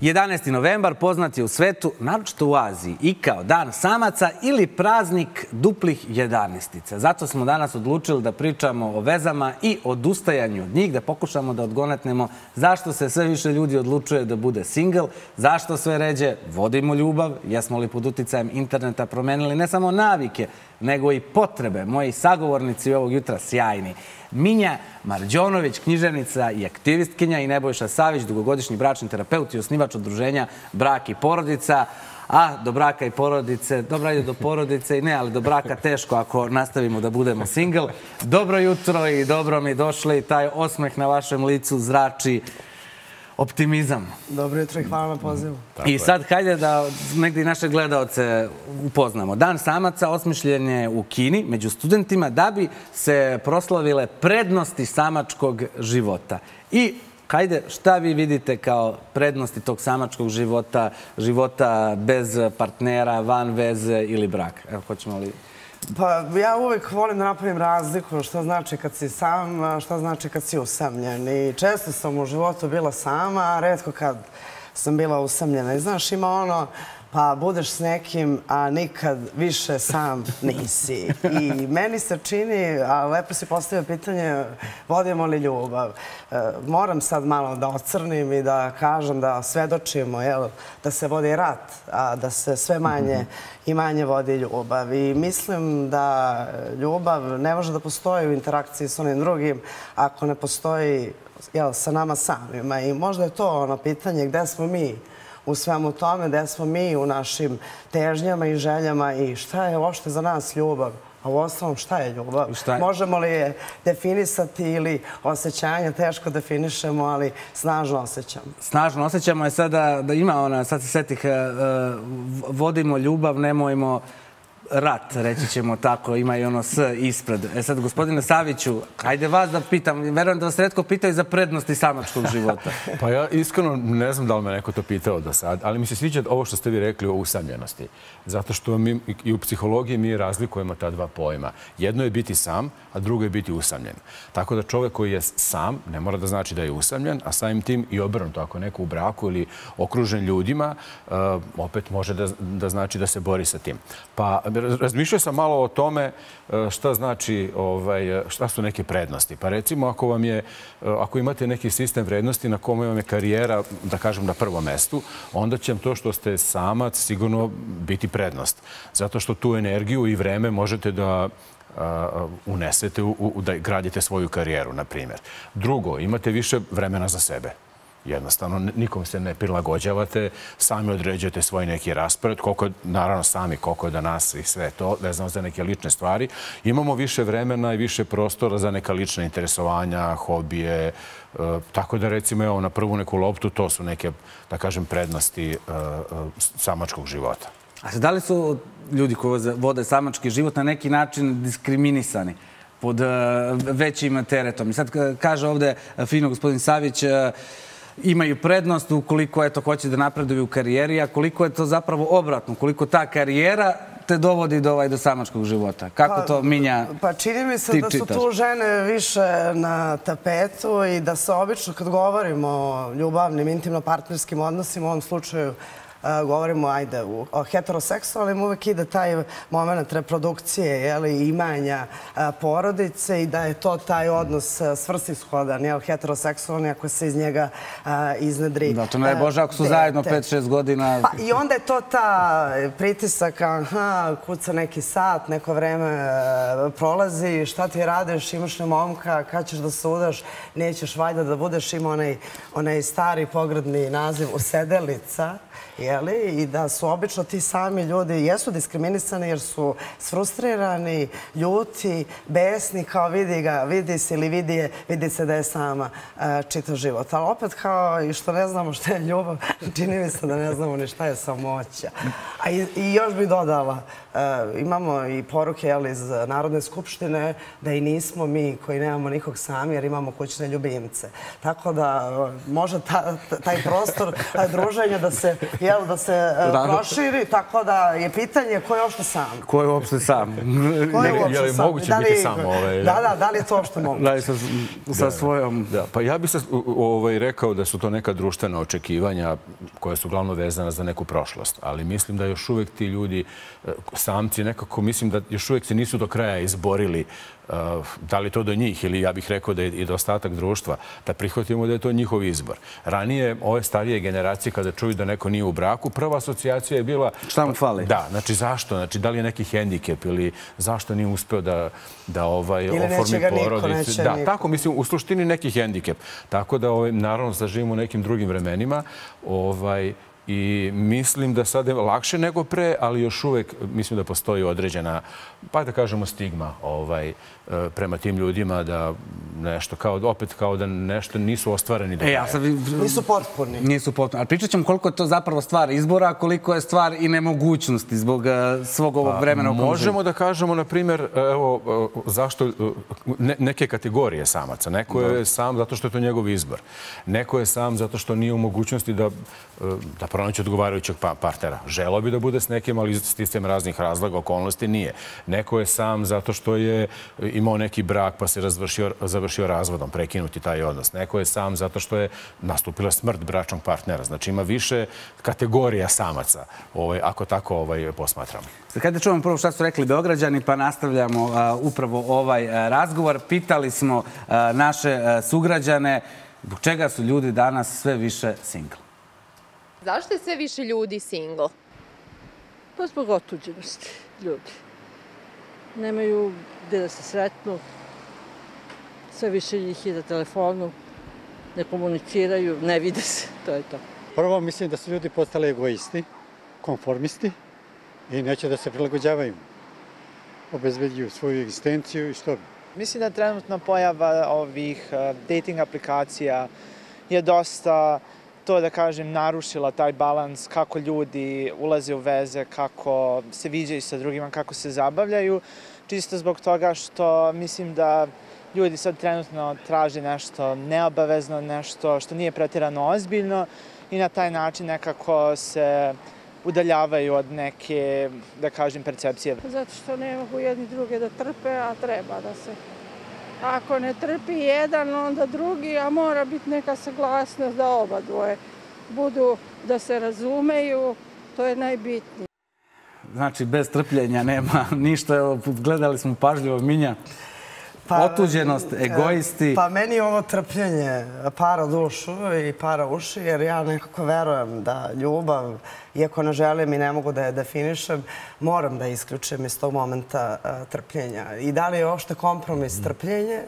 11. novembar poznat je u svetu, naročito u Aziji, i kao dan samaca ili praznik duplih jedanestica. Zato smo danas odlučili da pričamo o vezama i odustajanju od njih, da pokušamo da odgonetnemo zašto se sve više ljudi odlučuje da bude single, zašto sve ređe vodimo ljubav, jesmo li pod uticajem interneta promenili ne samo navike, nego i potrebe. Moji sagovornici ovog jutra sjajni. Minja Marđonović, književnica i aktivistkinja i Nebojša Savić, dugogodišnji bračni terapeut i osnivač udruženja Brak i porodica. A, do braka i porodice, dobra ide do porodice i ne, ali do braka teško ako nastavimo da budemo single. Dobro jutro i dobro mi došli. Taj osmeh na vašem licu zrači optimizam. Dobro jutro i hvala na pozivu. I sad hajde da negdje naše gledalce upoznamo. Dan samaca osmišljen je u Kini među studentima da bi se proslavile prednosti samačkog života. I hajde, šta vi vidite kao prednosti tog samačkog života, života bez partnera, van veze ili braka? Evo, hoćemo li... Pa ja uvijek volim da napravim razliku što znači kad si sam, što znači kad si usamljen. I često sam u životu bila sama, a redko kad sam bila usamljena. I znaš, ima ono, pa budeš s nekim, a nikad više sam nisi. I meni se čini, a lepo si postavio pitanje, vodimo li ljubav? E, moram sad malo da ocrnim i da kažem da svedočimo da se vodi rat, a da se sve manje i manje vodi ljubav. I mislim da ljubav ne može da postoji u interakciji s onim drugim ako ne postoji sa nama samima. I možda je to ono pitanje gde smo mi u svemu tome, gde smo mi u našim težnjama i željama i šta je ošte za nas ljubav. A u osnovom, šta je ljubav? Možemo li je definisati ili osjećanje? Teško definišemo, ali snažno osjećamo. Snažno osjećamo je sada da ima ona, sad se setih, eh, eh, vodimo ljubav, nemojmo rat, reći ćemo tako, ima i ono s ispred. E sad, gospodine Saviću, hajde vas da pitam, verujem da vas redko pitaju za prednosti samačkog života. Pa ja iskreno ne znam da li me neko to pitao do sad, ali mi se sviđa ovo što ste vi rekli o usamljenosti. Zato što mi i u psihologiji mi razlikujemo ta dva pojma. Jedno je biti sam, a drugo je biti usamljen. Tako da čovjek koji je sam ne mora da znači da je usamljen, a samim tim i obrnuto. Ako neko u braku ili okružen ljudima, eh, opet može da, da znači da se bori sa tim. Pa razmišljao sam malo o tome e, šta znači, ovaj, e, šta su neke prednosti. Pa recimo, ako vam je, e, ako imate neki sistem vrednosti na kome vam je karijera, da kažem, na prvom mestu, onda će vam to što ste samac sigurno biti prednost. Zato što tu energiju i vreme možete da unesete, da gradite svoju karijeru, na primjer. Drugo, imate više vremena za sebe jednostavno nikom se ne prilagođavate, sami određujete svoj neki raspored, koliko, naravno sami koliko je da nas i sve to, vezano za neke lične stvari. Imamo više vremena i više prostora za neka lična interesovanja, hobije, e, tako da recimo evo na prvu neku loptu, to su neke, da kažem, prednosti e, e, samačkog života. A da li su ljudi koji vode samački život na neki način diskriminisani? pod e, većim teretom. I sad kaže ovde e, fino gospodin Savić, e, imaju prednost ukoliko eto, hoće da napreduju u karijeri, a koliko je to zapravo obratno, koliko ta karijera te dovodi do, ovaj, do samačkog života. Kako pa, to minja Pa čini mi se da su tu žene više na tapetu i da se obično kad govorimo o ljubavnim, intimno-partnerskim odnosima, u ovom slučaju govorimo ajde, o heteroseksualnim, uvek ide taj moment reprodukcije i imanja porodice i da je to taj odnos svrsishodan, heteroseksualni, ako se iz njega iznedri. Da, to ne Bože, ako su zajedno 5-6 godina... Pa, I onda je to ta pritisak, aha, kuca neki sat, neko vreme prolazi, šta ti radiš, imaš ne momka, kad ćeš da se udaš, nećeš valjda da budeš, ima onaj stari pogradni naziv usedelica, i da su obično ti sami ljudi jesu diskriminisani jer su sfrustrirani, ljuti, besni, kao vidi ga, vidi se ili vidi vidi se da je sama e, čitav život. Ali opet kao i što ne znamo što je ljubav, čini mi se da ne znamo ni šta je samoća. I još bih dodala, e, imamo i poruke iz Narodne skupštine da i nismo mi koji nemamo nikog sami jer imamo kućne ljubimce. Tako da e, može taj prostor druženja da se jel, da se e, Rado. proširi, tako da je pitanje ko je uopšte sam. Ko je uopšte sam? Ko je uopšte je li sam? moguće Da li- biti sam, ovaj, Da, da? da, li je to uopšte moguće? Da, i sa, sa svojom... Da, pa ja bih ovaj, rekao da su to neka društvena očekivanja koja su glavno vezana za neku prošlost. Ali mislim da još uvijek ti ljudi, e, samci, nekako mislim da još uvijek se nisu do kraja izborili e, da li to do njih ili ja bih rekao da je i do ostatak društva, da prihvatimo da je to njihov izbor. Ranije, ove starije generacije kada čuju da neko nije u braku, prva asocijacija je bila... Šta mu fali? Da, znači zašto? Znači da li je neki hendikep ili zašto nije uspeo da, da ovaj, Ili neće oformi porodicu? neće Da, niko. tako, mislim, u suštini neki hendikep. Tako da, ovaj, naravno, sad živimo u nekim drugim vremenima. Ovaj, I mislim da sad je lakše nego pre, ali još uvek mislim da postoji određena, pa da kažemo, stigma ovaj, e, prema tim ljudima da nešto kao, opet kao da nešto nisu ostvareni do E, ja vi- Nisu potpuni. Nisu potpuno. Ali pričat ćemo koliko je to zapravo stvar izbora, koliko je stvar i nemogućnosti zbog eh, svog ovog vremena kom Možemo da kažemo, na primjer, evo, e, zašto e, ne, neke kategorije samaca. Neko je sam zato što je to njegov izbor. Neko je sam zato što nije u mogućnosti da, e, da pronaći odgovarajućeg pa- partnera. Želo bi da bude s nekim, ali s tistem raznih razloga, okolnosti nije. Neko je sam zato što je imao neki brak pa se razvršio, završio razvodom, prekinuti taj odnos. Neko je sam zato što je nastupila smrt bračnog partnera. Znači ima više kategorija samaca, ovaj, ako tako ovaj, posmatramo. Kada čujemo prvo šta su rekli Beograđani, pa nastavljamo a, upravo ovaj a, razgovor. Pitali smo a, naše a, sugrađane zbog čega su ljudi danas sve više single. Zašto je sve više ljudi single? Pa zbog otuđenosti ljudi. Nemaju gde da se sretnu. Sve više njih je na telefonu. Ne komuniciraju, ne vide se. To je to. Prvo, mislim da su ljudi postali egoisti, konformisti i neće da se prilagođavaju. Obezbeđuju svoju egzistenciju i što bi. Mislim da trenutna pojava ovih eh, dating aplikacija je dosta to da kažem narušila taj balans kako ljudi ulaze u veze, kako se viđaju sa drugima, kako se zabavljaju. Čisto zbog toga što mislim da ljudi sad trenutno traže nešto neobavezno, nešto što nije pretirano ozbiljno i na taj način nekako se udaljavaju od neke, da kažem, percepcije Zato što ne mogu jedni druge da trpe, a treba da se. Ako ne trpi jedan, onda drugi, a mora biti neka saglasnost da oba dvoje budu, da se razumeju, to je najbitnije. Znači, bez trpljenja nema ništa. Evo, Gledali smo pažljivo Minja. Otuđenost, egoisti. Pa meni je ovo trpljenje para dušu i para uši, jer ja nekako verujem da ljubav, iako ne želim i ne mogu da je definišem, moram da isključim iz tog momenta e, trpljenja. I da li je uopšte kompromis trpljenje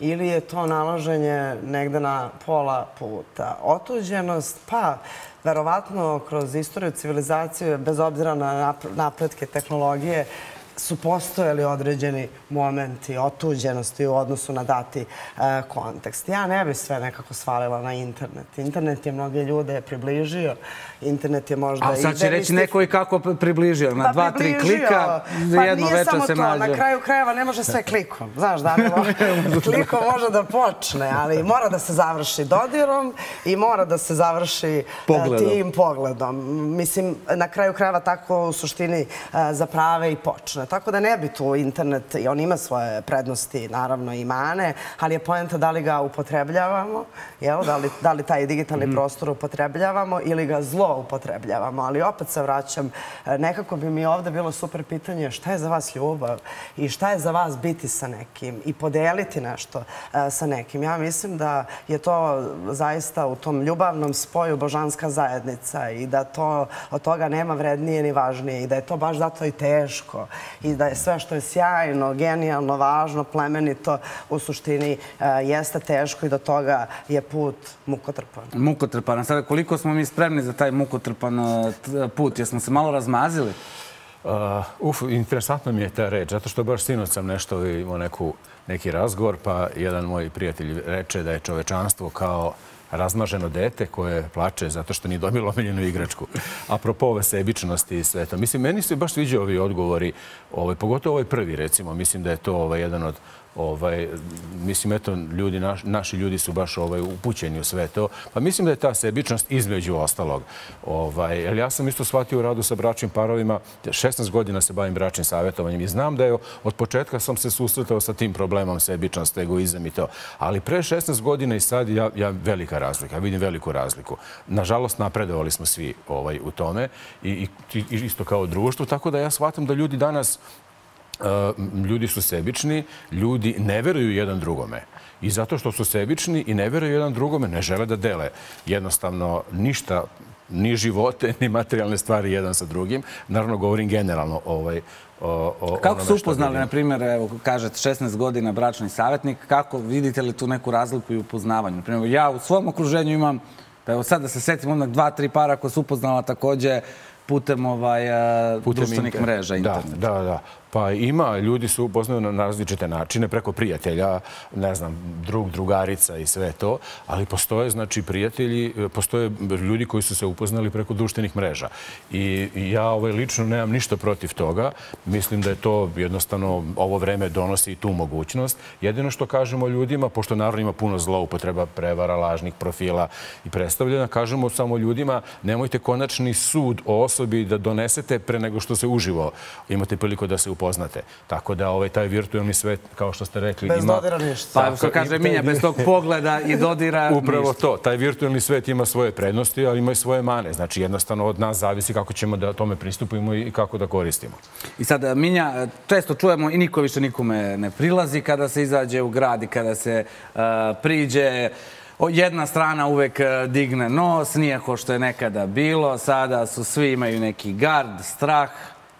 ili je to nalaženje negde na pola puta. Otuđenost, pa verovatno kroz istoriju civilizacije, bez obzira na nap- napretke tehnologije, su postojali određeni momenti otuđenosti u odnosu na dati e, kontekst. Ja ne bi sve nekako svalila na internet. Internet je mnoge ljude približio. Internet je možda A sad će reći neko i kako približio. Na Pa dva, tri klika, pa jedno nije večer samo se to. nađe. Na kraju krajeva ne može sve klikom. Znaš, Danilo, klikom može da počne, ali mora da se završi dodirom i mora da se završi e, Pogledom. tim pogledom. Mislim, na kraju krajeva tako u suštini e, za prave i počne. Tako da ne bi tu internet, i on ima svoje prednosti, naravno i mane, ali je poenta da li ga upotrebljavamo, jel? Da, li, da li taj digitalni prostor upotrebljavamo ili ga zlo upotrebljavamo. Ali opet se vraćam, e, nekako bi mi ovde bilo super pitanje šta je za vas ljubav i šta je za vas biti sa nekim i podeliti nešto e, sa nekim. Ja mislim da je to zaista u tom ljubavnom spoju božanska zajednica i da to od toga nema vrednije ni važnije i da je to baš zato i teško i da je sve što je sjajno, genijalno, važno, plemenito u suštini e, jeste teško i do toga je put mukotrpan. Mukotrpan. Sada, koliko smo mi spremni za taj mukotrpan t- put? Jesmo se malo razmazili? Uh, uf, interesantno mi je ta reč, zato što baš sinoć sam nešto imao neku, neki razgovor, pa jedan moj prijatelj reče da je čovečanstvo kao razmaženo dete koje plače zato što nije dobilo omiljenu igračku. Apropo ove sebičnosti i sve to. Mislim, meni se baš sviđaju ovi odgovori, ovaj, pogotovo ovaj prvi, recimo. Mislim da je to ovaj, jedan od Ovaj, mislim, eto, ljudi, naš, naši ljudi su baš ovaj, upućeni u sve to. Pa mislim da je ta sebičnost između ostalog. Ovaj, jer ja sam isto shvatio u radu sa bračnim parovima, 16 godina se bavim bračnim savjetovanjem i znam da je od početka sam se susretao sa tim problemom sebičnost, egoizam i to. Ali pre 16 godina i sad ja, ja velika razlika, ja vidim veliku razliku. Nažalost, napredovali smo svi ovaj, u tome i, i, isto kao društvo, tako da ja shvatam da ljudi danas eh, ljudi su sebični, ljudi ne veruju jedan drugome. I zato što su sebični i ne veruju jedan drugome, ne žele da dele jednostavno ništa, ni živote, ni materijalne stvari jedan sa drugim. Naravno, govorim generalno ovaj, o, o Kako su upoznali, na primjer, evo, kažete 16 godina bračni savjetnik, kako vidite li tu neku razliku i upoznavanju? Na primjer, ja u svom okruženju imam, da evo sad da se setim, onak dva, tri para koja su upoznala također putem ovaj, putem društvenih mreža, internet. Da, da, da. Pa ima, ljudi su upoznaju na različite načine, preko prijatelja, ne znam, drug, drugarica i sve to, ali postoje, znači, prijatelji, postoje ljudi koji su se upoznali preko društvenih mreža. I ja ovaj, lično nemam ništa protiv toga. Mislim da je to jednostavno, ovo vreme donosi i tu mogućnost. Jedino što kažemo ljudima, pošto naravno ima puno zloupotreba, prevara, lažnih profila i predstavljena, kažemo samo ljudima, nemojte konačni sud o osobi da donesete pre nego što se uživo imate priliku da se upoznate poznate. Tako da ovaj, taj virtualni svet, kao što ste rekli, bez ima... Bez dodira ništa. Pa, što kaže Minja, bez tog pogleda i dodira Upravo to. Taj virtualni svet ima svoje prednosti, ali ima i svoje mane. Znači, jednostavno od nas zavisi kako ćemo da tome pristupimo i kako da koristimo. I sad, Minja, često čujemo i niko više nikome ne prilazi kada se izađe u grad i kada se uh, priđe jedna strana uvek uh, digne nos, nije ko što je nekada bilo, sada su svi imaju neki gard, strah,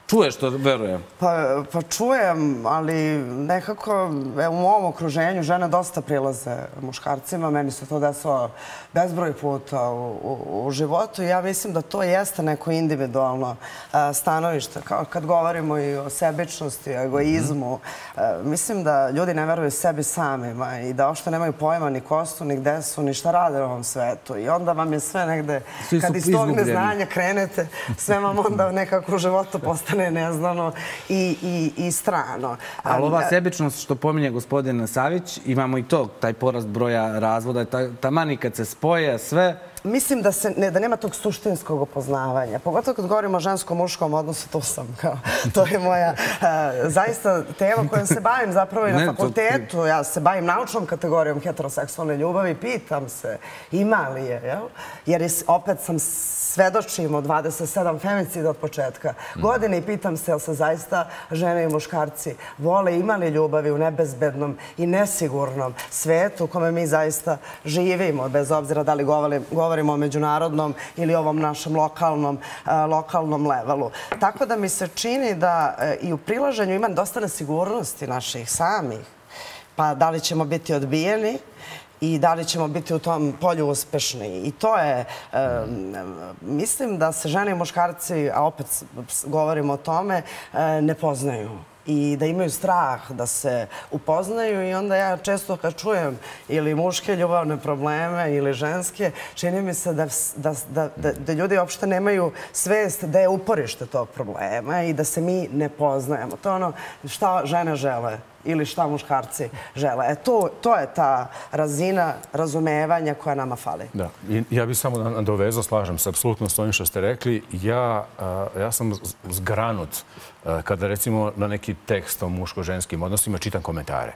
Čuješ to, verujem? Pa, pa čujem, ali nekako e, u mom okruženju žene dosta prilaze muškarcima. Meni se to desilo bezbroj puta u, u, u životu. Ja mislim da to jeste neko individualno a, e, stanovište. Kao kad govorimo i o sebičnosti, egoizmu, a, e, mislim da ljudi ne veruju sebi samima i da ošto nemaju pojma ni kostu, ni gde su, ni šta rade u ovom svetu. I onda vam je sve negde, kad iz tog neznanja krenete, sve vam onda nekako u životu postane postane neznano i, i, i strano. Ali ova sebičnost što pominje gospodin Savić, imamo i to, taj porast broja razvoda, ta, ta mani kad se spoje sve, mislim da se ne da nema tog suštinskog upoznavanja. Pogotovo kad govorimo o ženskom-muškom odnosu, to sam kao, to je moja uh, zaista tema kojom se bavim zapravo i na ne, fakultetu. To... Ja se bavim naučnom kategorijom heteroseksualne ljubavi. Pitam se ima li je, jel? Jer je, opet sam svedočimo 27 femicida od početka godine i pitam se jel se zaista žene i muškarci vole imali ljubavi u nebezbednom i nesigurnom svetu u kome mi zaista živimo, bez obzira da li govorimo govorimo o međunarodnom ili ovom našem lokalnom, e, lokalnom levelu. Tako da mi se čini da e, i u prilaženju ima dosta nesigurnosti naših samih. Pa da li ćemo biti odbijeni i da li ćemo biti u tom polju uspešni. I to je, mislim da se žene i muškarci, a opet govorimo o tome, e, ne poznaju i da imaju strah da se upoznaju i onda ja često kad čujem ili muške ljubavne probleme ili ženske, čini mi se da, da, da, da, da ljudi uopšte nemaju svest da je uporište tog problema i da se mi ne poznajemo. To je ono šta žene žele ili šta muškarci žele. E, to, to je ta razina razumevanja koja nama fali. Da. I ja bih samo nadovezao, slažem se apsolutno s ovim što ste rekli. Ja, ja sam zgranut kada recimo na neki tekst o muško-ženskim odnosima čitam komentare.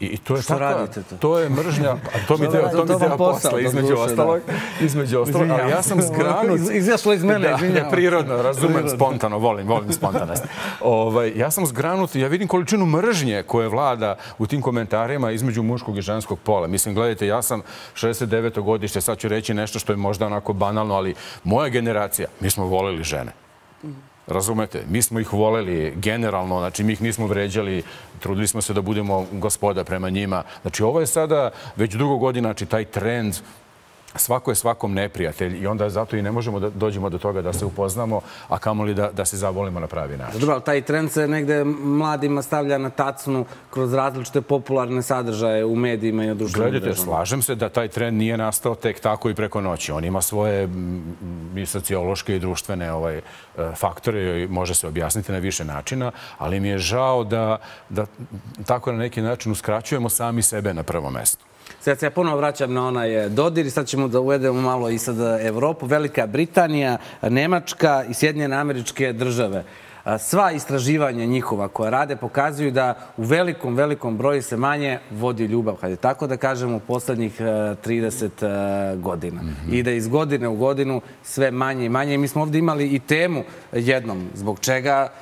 I to je Što radite to? To je mržnja, a to mi deo, to mi deo posla, između ostalog. Između ostalog, ali ja sam zgranut. Izašlo iz mene, izvinjavam. Prirodno, razumem, spontano, volim, volim spontanost. Ovaj, ja sam zgranut i ja vidim količinu mržnje koje vlada u tim komentarima između muškog i ženskog pola. Mislim, gledajte, ja sam 69. godište, sad ću reći nešto što je možda onako banalno, ali moja generacija, mi smo voleli žene. Razumete? Mi smo ih voleli generalno, znači mi ih nismo vređali, trudili smo se da budemo gospoda prema njima. Znači ovo je sada već dugo godina, znači taj trend svako je svakom neprijatelj i onda zato i ne možemo da dođemo do toga da se upoznamo, a kamoli da, da se zavolimo na pravi način. Dobro, ali taj trend se negde mladima stavlja na tacnu kroz različite popularne sadržaje u medijima i na društvenim Gledajte, mrežama. slažem se da taj trend nije nastao tek tako i preko noći. On ima svoje i sociološke i društvene ovaj, e, faktore i može se objasniti na više načina, ali mi je žao da, da tako na neki način uskraćujemo sami sebe na prvo mesto. Sad se ja ponovo vraćam na onaj dodir i sad ćemo da uvedemo malo i sad Evropu, Velika Britanija, Nemačka i Sjedinjene američke države. Sva istraživanja njihova koja rade pokazuju da u velikom, velikom broju se manje vodi ljubav, kad je tako da kažemo, u poslednjih e, 30 e, godina. I da iz godine u godinu sve manje i manje. Mi smo ovdje imali i temu jednom, zbog čega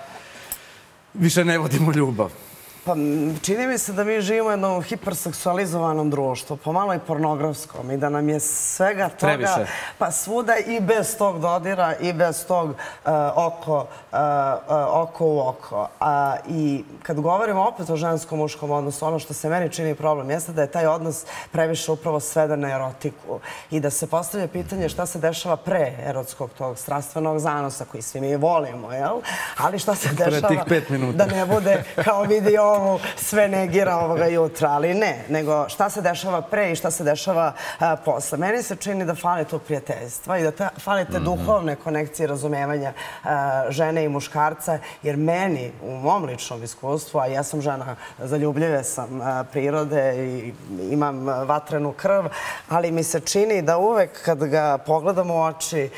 više ne vodimo ljubav. Pa čini mi se da mi živimo u jednom hiperseksualizovanom društvu, pomalo i pornografskom i da nam je svega toga, Previše. pa svuda i bez tog dodira i bez tog uh, oko, uh, uh, oko u oko. A, I kad govorimo opet o ženskom-muškom odnosu, ono što se meni čini problem jeste da je taj odnos previše upravo sveden na erotiku i da se postavlja pitanje šta se dešava pre erotskog tog strastvenog zanosa koji svi mi volimo, jel? Ali šta se dešava tih pet minuta. da ne bude kao vidi ovu sve negira ovoga jutra, ali ne, nego šta se dešava pre i šta se dešava a, posle. Meni se čini da fali tog prijateljstva i da ta, fali te duhovne konekcije razumevanja a, žene i muškarca, jer meni u mom ličnom iskustvu, a ja sam žena zaljubljive sam a, prirode i imam vatrenu krv, ali mi se čini da uvek kad ga pogledam u oči,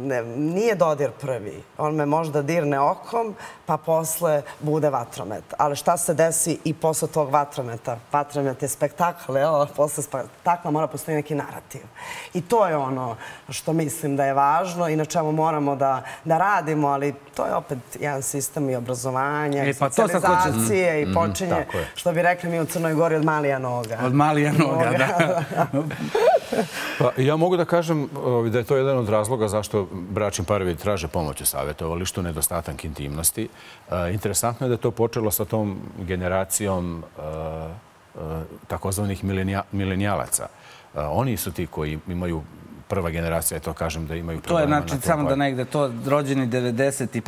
ne, nije dodir prvi. On me možda dirne okom, pa posle bude vatromet. Ali šta se desi i posle tog vatrometa? Vatromet je spektakl, jel? Posle spektakla mora postoji neki narativ. I to je ono što mislim da je važno i na čemu moramo da, da radimo, ali to je opet jedan sistem i obrazovanja, E, i pa socijalizacije i počinje, tako je. što bi rekli mi u Crnoj Gori, od malija noga. Od malija noga, da. Pa, ja mogu da kažem ovaj, da je to jedan od razloga zašto bračni parovi traže pomoć u savjetovalištu, nedostatak intimnosti. E, Interesantno je da je to počelo sa tom generacijom e, e, takozvanih milenijalaca. E, oni su ti koji imaju prva generacija, to kažem da imaju To je problema znači samo da polju. negde to rođeni 95.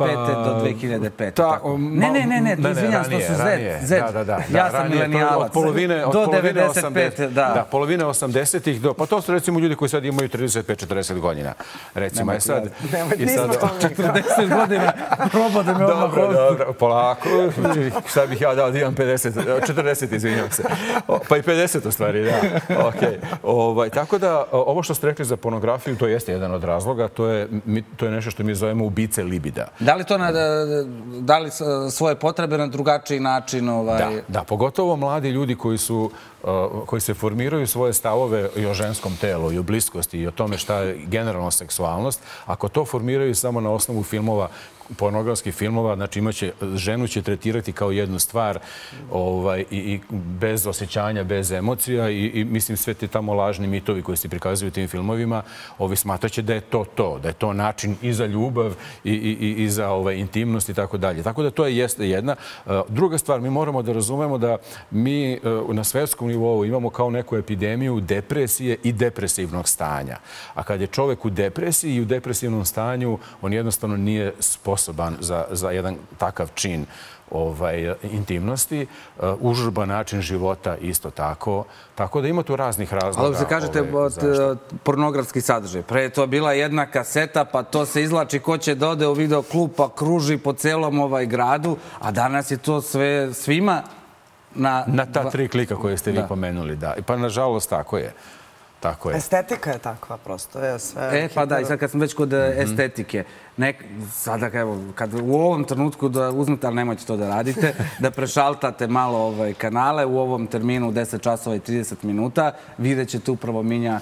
do 2005. Ta, tako? um, Ne, ne, ne, ne, ne, izvinjam se, to su Z. ranije. Z. Da, da, da. Ja sam to milenijalac. Od polovine, od do polovine 95. 80, Da. da, polovine 80-ih do... Pa to su recimo ljudi koji sad imaju 35-40 godina. Recimo, je sad... Nemoj, i nismo sad- to kao. 10 godina probao da me odmah Dobro, dobro, polako. Šta bih ja dao da imam 50, 40, izvinjam se. Pa i 50 u stvari, da. Okay. Ovaj, tako da, ovo što ste rekli za pornografiju, to jeste jedan od razloga. To je, mi, to je nešto što mi zovemo ubice libida. Da li to na, da li svoje potrebe na drugačiji način? Ovaj... Da, da, pogotovo mladi ljudi koji su uh, koji se formiraju svoje stavove i o ženskom telu i o bliskosti i o tome šta je generalno seksualnost, ako to formiraju samo na osnovu filmova pornografskih filmova, znači imaće, ženu će tretirati kao jednu stvar ovaj, i, i bez osjećanja, bez emocija i, i mislim sve te tamo lažni mitovi koji se prikazuju u tim filmovima, ovi smatraće da je to to, da je to način i za ljubav i, i, i, i za ovaj, intimnost i tako dalje. Tako da to je jeste jedna. E, druga stvar, mi moramo da razumemo da mi e, na svetskom nivou imamo kao neku epidemiju depresije i depresivnog stanja. A kad je čovek u depresiji i u depresivnom stanju, on jednostavno nije sposoban za, za jedan takav čin ovaj, intimnosti, uh, užurba način života isto tako. Tako da ima tu raznih razloga. Ali se kažete ovaj, od, zašto. e, pornografski sadržaj. Pre je to bila jedna kaseta, pa to se izlači ko će da ode u videoklub, pa kruži po celom ovaj gradu, a danas je to sve svima na... Na ta tri klika koje ste vi Da. pomenuli, da. Pa nažalost tako je. Tako je. Estetika je takva, prosto je sve... E, pa da, i sad kad sam već kod e, Mhm. estetike, nek, sada evo, kad u ovom trenutku da uzmete, ali nemojte to da radite, da prešaltate malo ovaj, kanale u ovom terminu 10 časova i 30 minuta, vidjet ćete upravo Minja,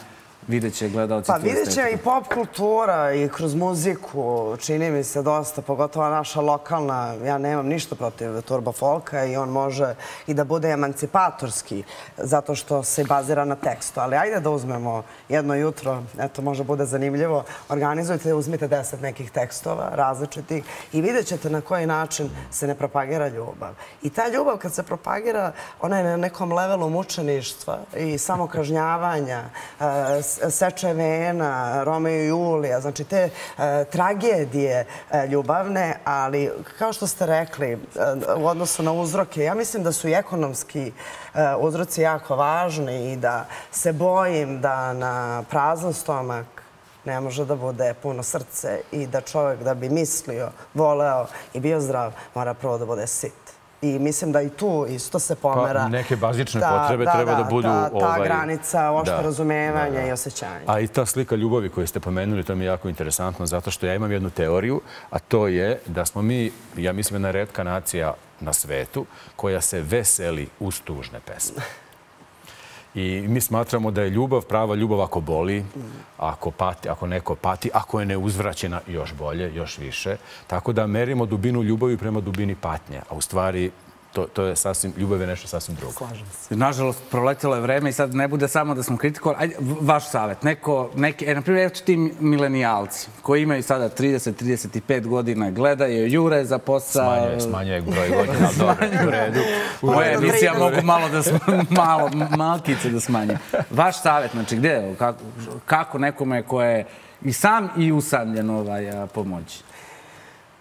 vidjet će gledalci Pa tu vidjet će estetiku. i pop kultura i kroz muziku, čini mi se dosta, pogotovo naša lokalna, ja nemam ništa protiv turbo folka i on može i da bude emancipatorski, zato što se bazira na tekstu. Ali ajde da uzmemo jedno jutro, eto, može bude zanimljivo, organizujte, uzmite deset nekih tekstova različitih i vidjet ćete na koji način se ne propagira ljubav. I ta ljubav kad se propagira, ona je na nekom levelu mučeništva i samokažnjavanja, e, Seče Vena, Romeo i Julija, znači te e, tragedije e, ljubavne, ali kao što ste rekli, e, u odnosu na uzroke, ja mislim da su i ekonomski uzroci jako važni i da se bojim da na prazan stomak ne može da bude puno srce i da čovjek da bi mislio, voleo i bio zdrav, mora prvo da bude sit. I mislim da i tu isto se pomera. Pa neke bazične potrebe treba da budu... Ta ovaj, granica ošto razumevanja i osjećanja. A i ta slika ljubavi koju ste pomenuli, to mi je jako interesantno, zato što ja imam jednu teoriju, a to je da smo mi, ja mislim, jedna redka nacija na svetu koja se veseli uz tužne pesme. I mi smatramo da je ljubav, prava ljubav ako boli, ako, pati, ako neko pati, ako je neuzvraćena još bolje, još više. Tako da merimo dubinu ljubavi prema dubini patnje. A u stvari to, to je sasvim, ljubav je nešto sasvim drugo. Slažem se. Nažalost, proletilo je vreme i sad ne bude samo da smo kritikovali. Ajde, vaš savjet. Neko, neki, e, na primjer, evo ti milenijalci koji imaju sada 30-35 godina, gledaju, jure za posao. Smanjuje, smanjuje broj godina, ali dobro, u redu. Moja emisija mogu malo da smo, malo, malkice da smanje. Vaš savjet, znači, gdje, kako, kako nekome koje i sam i usamljen ovaj, pomoći?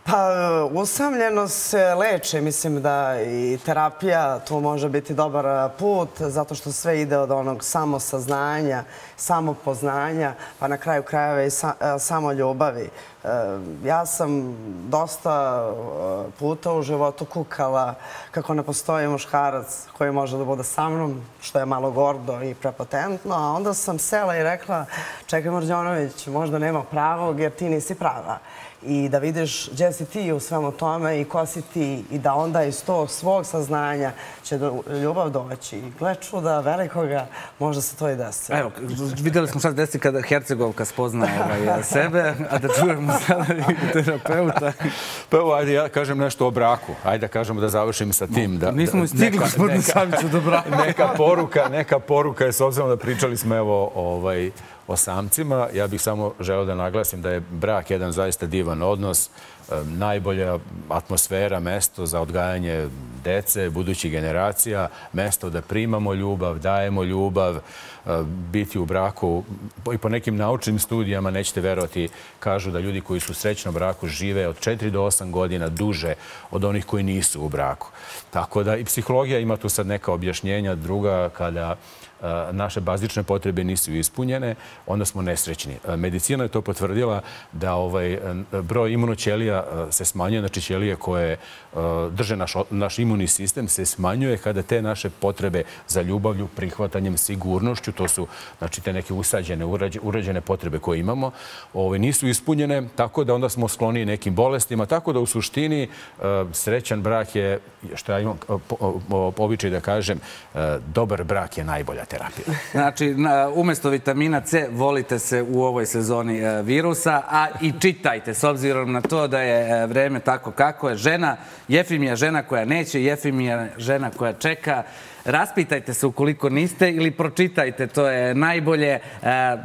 Pa, usamljeno se leče. Mislim da i terapija tu može biti dobar e, put, zato što sve ide od onog samosaznanja, samopoznanja, pa na kraju krajeva i e, samo ljubavi. Eh, ja sam dosta eh, puta u životu kukala kako ne postoji muškarac koji može da bude sa mnom, što je malo gordo i prepotentno, a onda sam sela i rekla, čekaj Mrđanović, možda nema pravog jer ti nisi prava i da vidiš gdje si ti u svemu tome i ko si ti i da onda iz tog svog saznanja će ljubav doći. I gle čuda velikoga, možda se to i desi. Evo, vidjeli smo šta desi kada Hercegovka spozna ovaj, sebe, a da čujemo sada terapeuta. Pa evo, ajde, ja kažem nešto o braku. Ajde da kažemo da završim sa tim. Da, Nismo stigli, gospodin Saviću, do braka. Neka poruka, neka poruka je, s obzirom da pričali smo, evo, ovaj, o samcima. Ja bih samo želeo da naglasim da je brak jedan zaista divan odnos, najbolja atmosfera, mesto za odgajanje dece, budućih generacija, mesto da primamo ljubav, dajemo ljubav, biti u braku. I po nekim naučnim studijama, nećete verovati, kažu da ljudi koji su u srećnom braku žive od 4 do 8 godina duže od onih koji nisu u braku. Tako da i psihologija ima tu sad neka objašnjenja druga kada naše bazične potrebe nisu ispunjene, onda smo nesrećni. Medicina je to potvrdila da ovaj broj imunoćelija se smanjuje, znači ćelije koje drže naš, naš imunni sistem se smanjuje kada te naše potrebe za ljubavlju, prihvatanjem, sigurnošću, to su znači, te neke usađene, urađene potrebe koje imamo, ovaj, nisu ispunjene, tako da onda smo skloni nekim bolestima, tako da u suštini srećan brak je, što ja imam običaj da kažem, dobar brak je najbolja terapija. Znači, umjesto vitamina C volite se u ovoj sezoni e, virusa, a i čitajte s obzirom na to da je e, vreme tako kako je. Žena, Jefimija žena koja neće, Jefimija žena koja čeka. Raspitajte se ukoliko niste ili pročitajte, to je najbolje. E,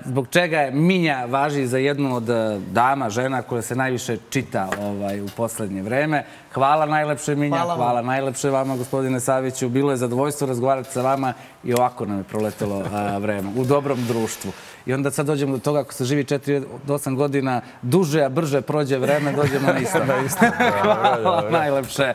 zbog čega je Minja važi za jednu od e, dama, žena koja se najviše čita ovaj, u poslednje vreme. Hvala najlepše Minja, hvala, hvala najlepše vama gospodine Saviću. Bilo je zadovoljstvo razgovarati sa vama i ovako nam je proletelo vreme, u dobrom društvu. I onda sad dođemo do toga, ako se živi 4 do 8 godina, duže, a brže prođe vreme, dođemo na isto. Hvala najlepše.